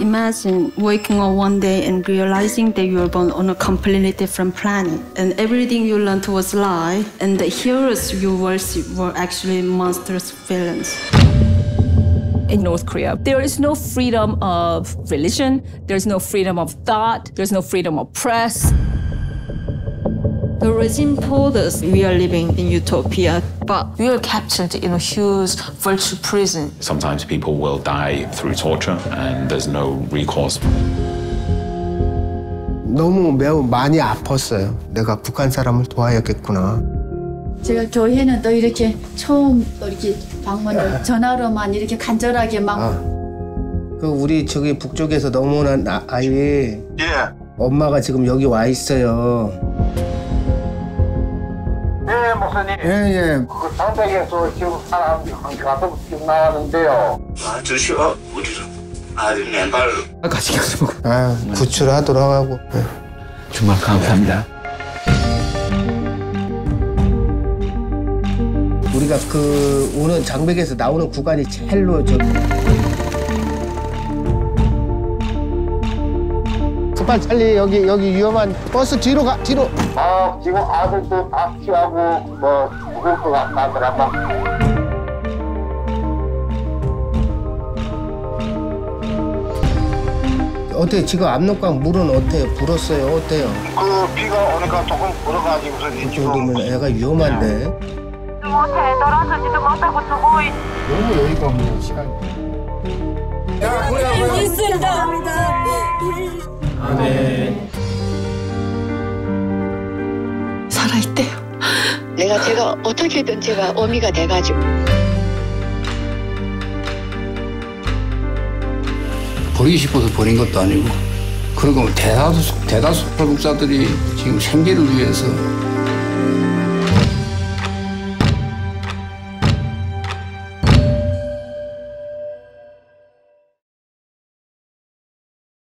imagine waking up one day and realizing that you were born on a completely different planet and everything you learned was lie and the heroes you worship were actually monstrous villains. in North Korea. There is no freedom of religion, there's no freedom of thought, there's no freedom of press. The regime told us we are living in utopia, but We are captured in a huge virtual prison. Sometimes people will die through torture and there's no recourse. 너무 매우 많이 아팠어요. 내가 북한 사람을 도와야겠구나. 제가 교회는 또 이렇게 처음 또 이렇게 방문을 전화로만 이렇게 간절하게 막 아, 그 우리 저기 북쪽에서 넘어온 아- 아이 예. 엄마가 지금 여기 와 있어요. 예, 목사님. 예, 예. 그 산댁에서 지금 사람 한 가슴 지금 나가는데요. 아저씨가 우리를 아주 맨발로. 아, 같이 가서 아 구출하 돌아가고. 예. 정말 감사합니다. 우리가 그 오는 장벽에서 나오는 구간이 첼로 좀. 빨리 찰리 여기 여기 위험한 버스 뒤로 가 뒤로. 아, 지금 아들도 다 피하고 뭐 죽을 것 같다더라고. 어때 지금 압록강 물은 어때요 불었어요? 어때요? 그 비가 오니까 조금 불어가지고서 그 지금 정도면 애가 위험한데. 너무 여유가 없는 시간 살아있대요. 내가 제가 어떻게든 제가 어미가 돼가지고 버리고 싶어서 버린 것도 아니고 그리고 대다수 대다수 탈북자들이 지금 생계를 위해서